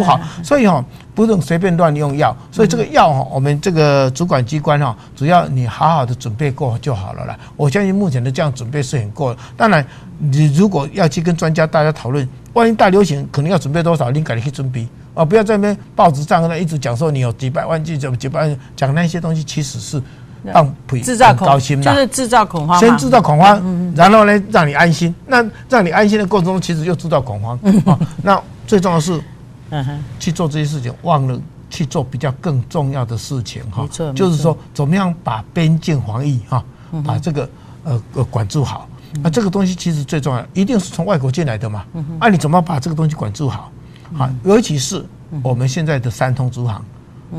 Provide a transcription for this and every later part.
不好，所以哈不能随便乱用药。所以这个药哈，我们这个主管机关哈，只要你好好的准备过就好了啦。我相信目前的这样准备是很够。当然，你如果要去跟专家大家讨论，万一大流行可能要准备多少，你赶紧去准备啊！不要在那边报纸上那一直讲说你有几百万剂，怎么几百万讲那些东西，其实是。让制造恐慌，就是制造恐慌，先制造恐慌，然后呢，让你安心。那让你安心的过程中，其实又制造恐慌。那最重要是，去做这些事情，忘了去做比较更重要的事情哈。就是说怎么样把边境防疫哈，把这个呃呃管住好。那这个东西其实最重要，一定是从外国进来的嘛。那你怎么把这个东西管住好？啊，尤其是我们现在的三通支行，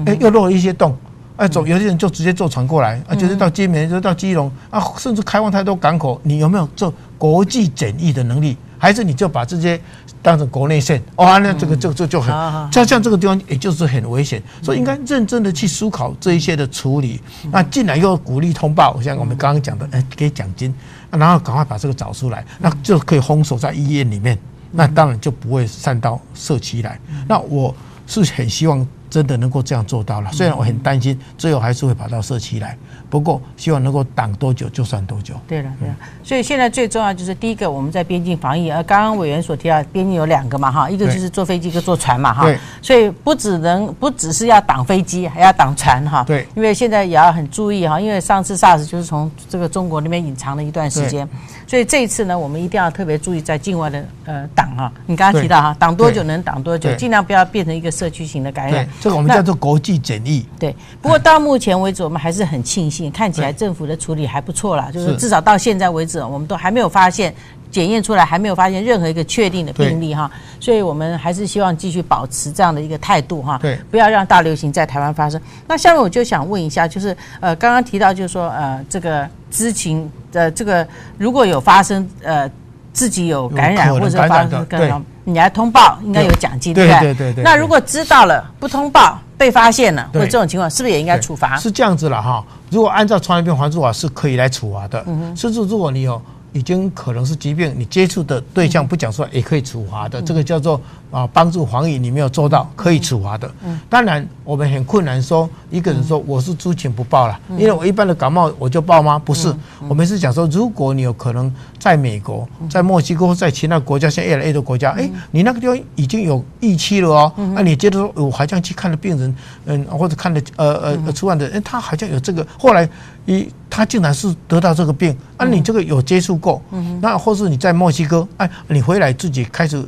哎，又漏了一些洞。哎，走，有些人就直接坐船过来，啊，就是到金门，就到基隆，啊，甚至开放太多港口，你有没有做国际检疫的能力？还是你就把这些当成国内线？哦，那这个这这就很，像像这个地方，也就是很危险，所以应该认真的去思考这一些的处理。那进来又鼓励通报，像我们刚刚讲的，哎，给奖金，然后赶快把这个找出来，那就可以封锁在医院里面，那当然就不会散到社区来。那我是很希望。真的能够这样做到了，虽然我很担心，最后还是会跑到社区来。不过，希望能够挡多久就算多久。对了，对了。所以现在最重要就是第一个，我们在边境防疫。而刚刚委员所提到，边境有两个嘛，哈，一个就是坐飞机，一个坐船嘛，哈。所以不只能不只是要挡飞机，还要挡船，哈。对。因为现在也要很注意哈，因为上次 SARS 就是从这个中国那边隐藏了一段时间，所以这一次呢，我们一定要特别注意在境外的呃挡哈。你刚刚提到哈，挡多久能挡多久，尽量不要变成一个社区型的感染。这个我们叫做国际检疫。对。不过到目前为止，我们还是很庆幸。看起来政府的处理还不错啦，就是至少到现在为止，我们都还没有发现检验出来，还没有发现任何一个确定的病例哈，所以我们还是希望继续保持这样的一个态度哈，对，不要让大流行在台湾发生。那下面我就想问一下，就是呃，刚刚提到就是说呃，这个知情呃这个如果有发生呃自己有感染或者发生感染，你来通报应该有奖金，对对对对。那如果知道了不通报？被发现了，或者这种情况，是不是也应该处罚？是这样子了哈。如果按照传染病防治法，是可以来处罚的。甚至如果你有。已经可能是疾病，你接触的对象不讲出来也可以处罚的，这个叫做啊帮助防疫，你没有做到可以处罚的。当然我们很困难说一个人说我是知情不报了，因为我一般的感冒我就报吗？不是，我们是讲说如果你有可能在美国、在墨西哥、在其他国家，像越来越多国家，哎，你那个地方已经有疫区了哦，那你接着说我好像去看了病人，嗯，或者看了呃呃出院的，哎，他好像有这个，后来一。他竟然是得到这个病，啊，你这个有接触过，那或是你在墨西哥，哎，你回来自己开始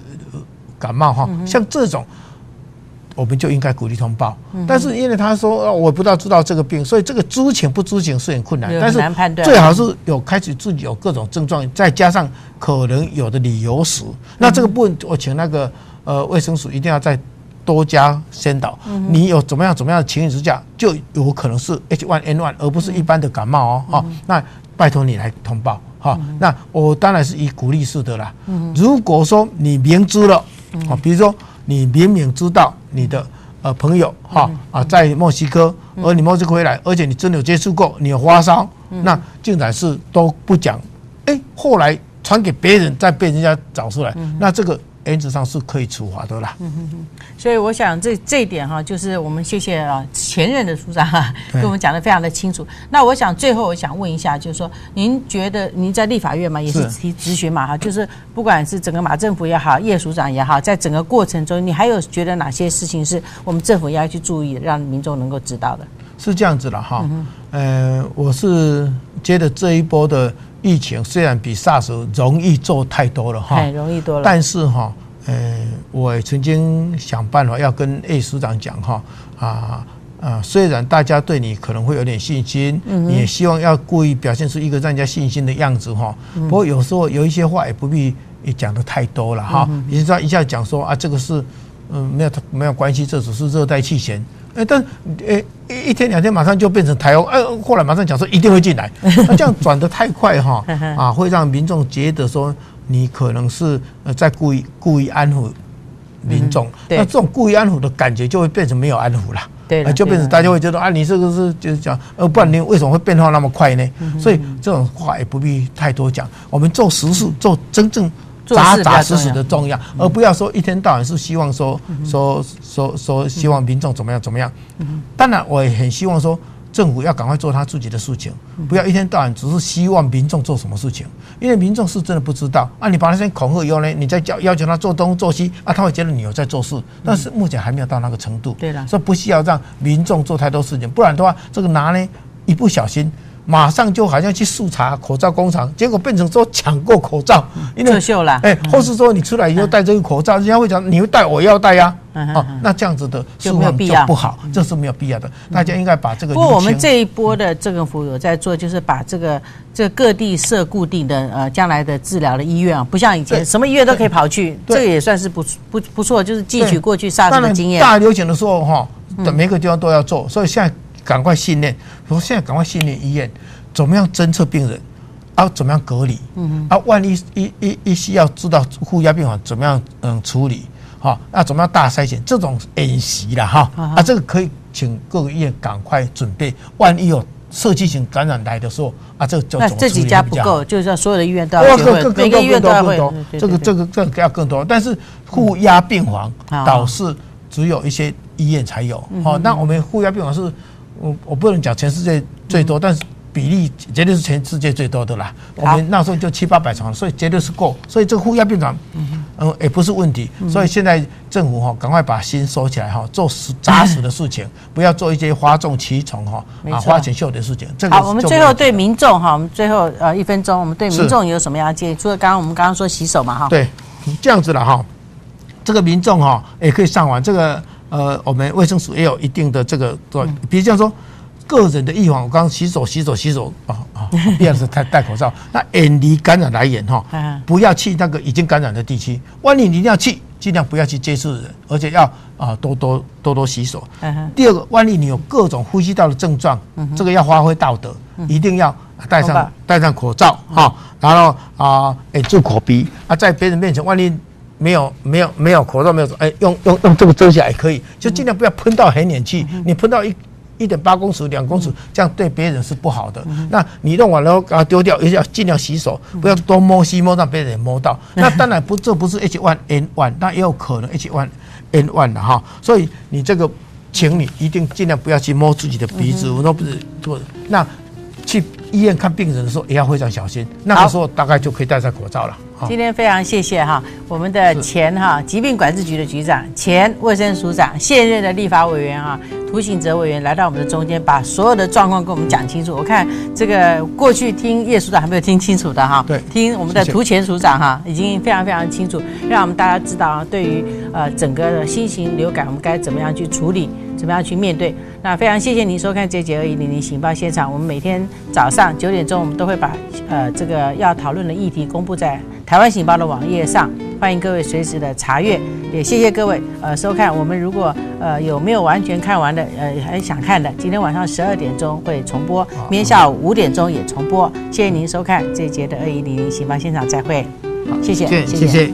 感冒哈，像这种，我们就应该鼓励通报。但是因为他说我不知道知道这个病，所以这个知情不知情是很困难。但是最好是有开始自己有各种症状，再加上可能有的理由时，那这个部分我请那个呃卫生署一定要再。多加先导，你有怎么样怎么样的情形之下，就有可能是 H1N1，而不是一般的感冒哦。哈，那拜托你来通报哈。那我当然是以鼓励式的啦。如果说你明知了，啊，比如说你明明知道你的呃朋友哈啊在墨西哥，而你墨西哥回来，而且你真的有接触过，你有发烧，那竟然是都不讲，哎，后来传给别人，再被人家找出来，那这个。原则上是可以处罚的啦。嗯哼哼，所以我想这这一点哈，就是我们谢谢啊前任的署长哈，跟我们讲的非常的清楚。那我想最后我想问一下，就是说您觉得您在立法院嘛，也是提咨询嘛哈，就是不管是整个马政府也好，叶署长也好，在整个过程中，你还有觉得哪些事情是我们政府要去注意，让民众能够知道的？是这样子了哈，呃，我是觉得这一波的。疫情虽然比 SARS 容易做太多了哈，容易多了。但是哈，呃，我曾经想办法要跟 A 署长讲哈，啊啊，虽然大家对你可能会有点信心，嗯，也希望要故意表现出一个让人家信心的样子哈。不过有时候有一些话也不必也讲的太多了哈。你知道一下讲说啊，这个是嗯没有没有关系，这只是热带气旋。哎，但诶，一天两天马上就变成台湾，哎，后来马上讲说一定会进来，那这样转的太快哈，啊，会让民众觉得说你可能是呃在故意故意安抚民众，那这种故意安抚的感觉就会变成没有安抚了，对，就变成大家会觉得啊，你这个是就是讲，呃，不然你为什么会变化那么快呢？所以这种话也不必太多讲，我们做实事，做真正扎扎实实的重要，而不要说一天到晚是希望说说说说希望民众怎么样怎么样。当然，我也很希望说政府要赶快做他自己的事情，不要一天到晚只是希望民众做什么事情，因为民众是真的不知道啊。你把那些恐吓以后呢，你再叫要求他做东做西啊，他会觉得你有在做事，但是目前还没有到那个程度。对了，所以不需要让民众做太多事情，不然的话，这个拿呢一不小心。马上就好像去速查口罩工厂，结果变成说抢购口罩，因为作秀了。哎，或是说你出来以后戴这个口罩，人家会讲你会戴，我要戴呀。哦，那这样子的就没有必要，不好，这是没有必要的。大家应该把这个。不过我们这一波的政府有在做，就是把这个这各地设固定的呃将来的治疗的医院啊，不像以前什么医院都可以跑去，这个也算是不不不错，就是汲取过去 SARS 的经验。大流行的时候哈，每个地方都要做，所以现在赶快训练，我说现在赶快训练医院。怎么样侦测病人？啊，怎么样隔离？嗯啊，万一一一一需要知道负压病房怎么样嗯处理？哈，那怎么样大筛选？这种演习了哈啊，这个可以请各个医院赶快准备。万一有社区型感染来的时候啊，这就那这几家不够，就是要所有的医院都要会，每个医院都要会。这个这个这个要更多，但是负压病房导致只有一些医院才有。好，那我们负压病房是，我我不能讲全世界最多，但是。比例绝对是全世界最多的啦，我们那时候就七八百床，所以绝对是够，所以这个负压病床，嗯，也不是问题。所以现在政府哈，赶快把心收起来哈，做实扎实的事情，不要做一些哗众取宠哈，啊花钱秀的事情。好，我们最后对民众哈，我们最后呃一分钟，我们对民众有什么样的建议？除了刚刚我们刚刚说洗手嘛哈，对，这样子了哈，这个民众哈也可以上网，这个呃我们卫生署也有一定的这个，比如像说。个人的预防，我刚刚洗手、洗手、洗手啊啊！第二是戴戴口罩，那远离感染来源哈，不要去那个已经感染的地区。万一你一定要去，尽量不要去接触人，而且要啊多多多多洗手。第二个，万一你有各种呼吸道的症状，这个要发挥道德，一定要戴上戴上口罩哈，然后啊，哎，住口鼻啊，在别人面前，万一没有没有没有口罩，没有哎，用用用这个遮起来也可以，就尽量不要喷到很远去，你喷到一。一点八公尺、两公尺，这样对别人是不好的。那你弄完了后给它丢掉，也要尽量洗手，不要多摸西摸，让别人也摸到。那当然不，这不是 H1N1，那也有可能 H1N1 的哈。所以你这个，请你一定尽量不要去摸自己的鼻子，我说不是做那。去医院看病人的时候也要非常小心，那个时候大概就可以戴上口罩了。今天非常谢谢哈，我们的前哈疾病管制局的局长、前卫生署长、现任的立法委员啊涂行哲委员来到我们的中间，把所有的状况跟我们讲清楚。我看这个过去听叶署长还没有听清楚的哈，对，听我们的涂前署长哈已经非常非常清楚，让我们大家知道对于呃整个的新型流感我们该怎么样去处理。怎么样去面对？那非常谢谢您收看这节二一零零情报现场。我们每天早上九点钟，我们都会把呃这个要讨论的议题公布在台湾醒报的网页上，欢迎各位随时的查阅。也谢谢各位呃收看。我们如果呃有没有完全看完的，呃还想看的，今天晚上十二点钟会重播，明天下午五点钟也重播。谢谢您收看这一节的二一零零醒报现场，再会。好，谢谢，谢谢。